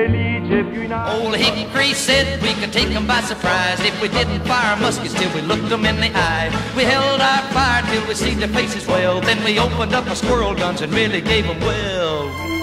Old Hickory said we could take 'em by surprise if we didn't fire muskets till we looked 'em in the eye. We held our fire till we see their faces well. Then we opened up our squirrel guns and really gave 'em well.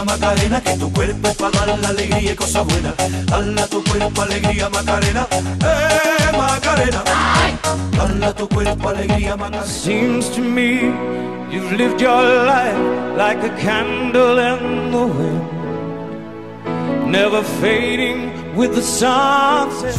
alegría Macarena, que tu cuerpo es para dar la alegría y cosas buenas. Dale a tu cuerpo alegría Macarena, eh Macarena. Dale a tu cuerpo alegría Macarena. Seems to me you've lived your life like a candle in the wind, never fading with the sunset.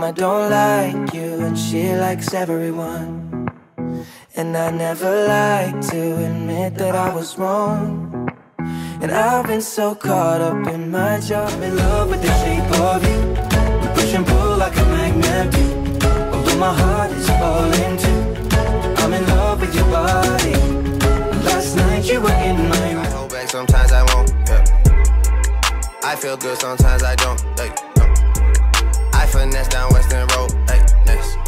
Mama don't like you and she likes everyone. And I never like to admit that I was wrong. And I've been so caught up in my job In love with the shape of you. We push and pull like a magnet do. Although my heart is falling too. I'm in love with your body. Last night you were in my room I hold back sometimes I won't, yeah. I feel good sometimes I don't, like finesse down Western Road. Hey, next.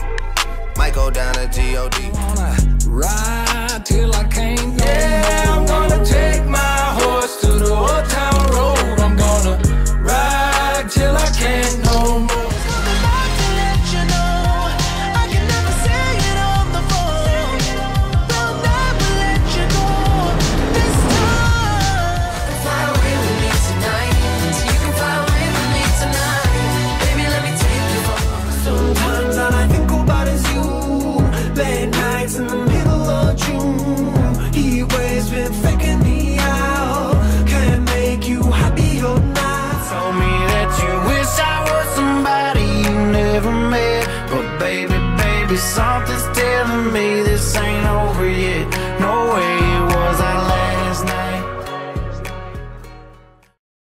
Might go down to G-O-D. I Wanna ride till I can't no Yeah, I'm gonna take my horse to the old town road. I'm gonna ride till I can't no more.